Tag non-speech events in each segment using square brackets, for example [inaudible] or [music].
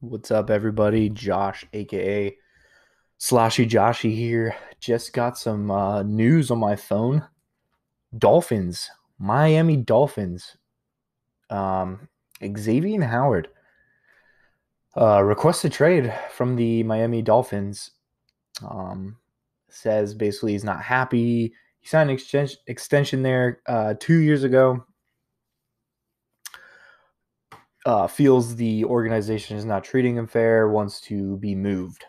What's up, everybody? Josh, aka Sloshy Joshy here. Just got some uh, news on my phone. Dolphins, Miami Dolphins. Um, Xavien Howard uh, requested trade from the Miami Dolphins. Um, says basically he's not happy. He signed an extension, extension there uh, two years ago uh, feels the organization is not treating him fair, wants to be moved.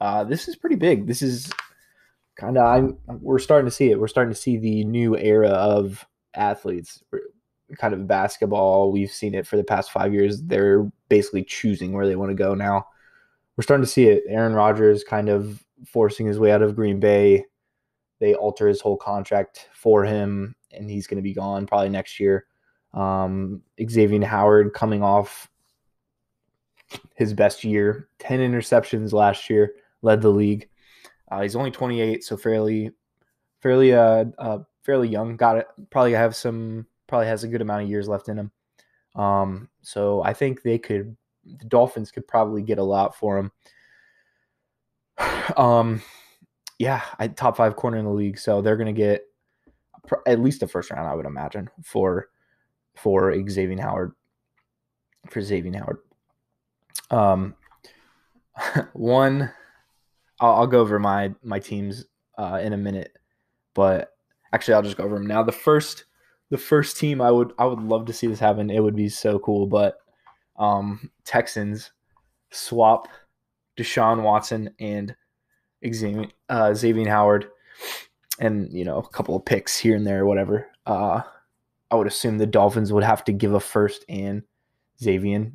Uh, this is pretty big. This is kind of I'm we're starting to see it. We're starting to see the new era of athletes, kind of basketball. We've seen it for the past five years. They're basically choosing where they want to go now. We're starting to see it. Aaron Rodgers kind of forcing his way out of Green Bay. They alter his whole contract for him, and he's going to be gone probably next year. Um, Xavien Howard coming off his best year, 10 interceptions last year, led the league. Uh, he's only 28, so fairly, fairly, uh, uh, fairly young. Got it. Probably have some. Probably has a good amount of years left in him. Um, so I think they could. The Dolphins could probably get a lot for him. [sighs] Um, yeah, I, top five corner in the league, so they're gonna get at least a first round, I would imagine, for for Xavien Howard. For Xavien Howard. Um, [laughs] one, I'll, I'll, go over my my teams uh, in a minute, but actually I'll just go over them now. The first, the first team I would I would love to see this happen. It would be so cool, but um, Texans swap Deshaun Watson and Xavien, uh, Xavien Howard, and you know a couple of picks here and there, whatever. Uh, I would assume the Dolphins would have to give a first and Xavien,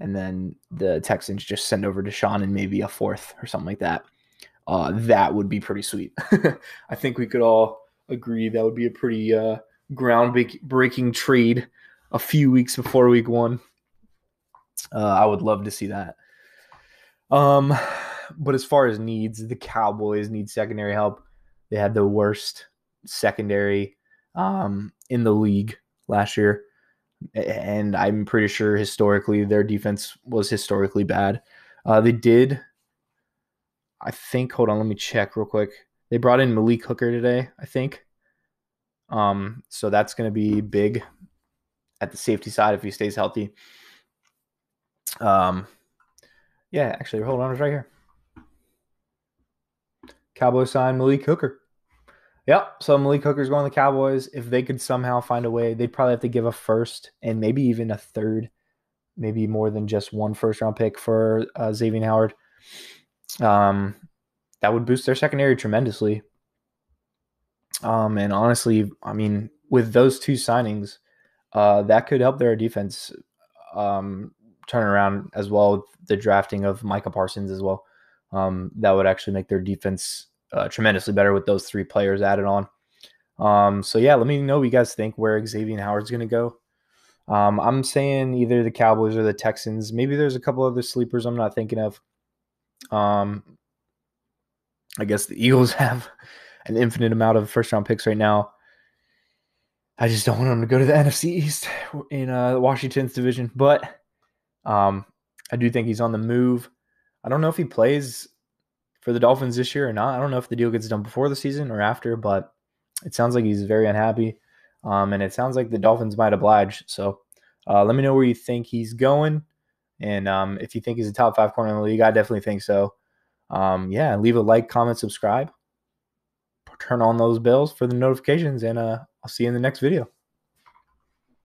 and then the Texans just send over Deshaun and maybe a fourth or something like that. Uh, that would be pretty sweet. [laughs] I think we could all agree that would be a pretty uh, groundbreaking trade a few weeks before week one. Uh, I would love to see that. Um, but as far as needs, the Cowboys need secondary help. They had the worst secondary um, in the league last year. And I'm pretty sure historically their defense was historically bad. Uh, they did, I think, hold on, let me check real quick. They brought in Malik Hooker today, I think. Um, so that's going to be big at the safety side if he stays healthy. Um, yeah, actually, hold on, it's right here. Cowboys sign Malik Hooker. Yep. So Malik Hooker's going to the Cowboys. If they could somehow find a way, they'd probably have to give a first and maybe even a third, maybe more than just one first round pick for uh, Xavien Howard. Um, that would boost their secondary tremendously. Um, and honestly, I mean, with those two signings, uh, that could help their defense um, turn around as well. The drafting of Micah Parsons as well. Um, that would actually make their defense uh, tremendously better with those three players added on. Um, so yeah, let me know what you guys think where Xavien Howard's going to go. Um, I'm saying either the Cowboys or the Texans. Maybe there's a couple other sleepers I'm not thinking of. Um, I guess the Eagles [laughs] have an infinite amount of first round picks right now. I just don't want them to go to the [laughs] NFC East in uh, Washington's division, but um, I do think he's on the move. I don't know if he plays for the Dolphins this year or not. I don't know if the deal gets done before the season or after, but it sounds like he's very unhappy. Um, and it sounds like the Dolphins might oblige. So uh, let me know where you think he's going. And um, if you think he's a top five corner in the league, I definitely think so. Um, yeah, leave a like, comment, subscribe, turn on those bells for the notifications, and uh, I'll see you in the next video.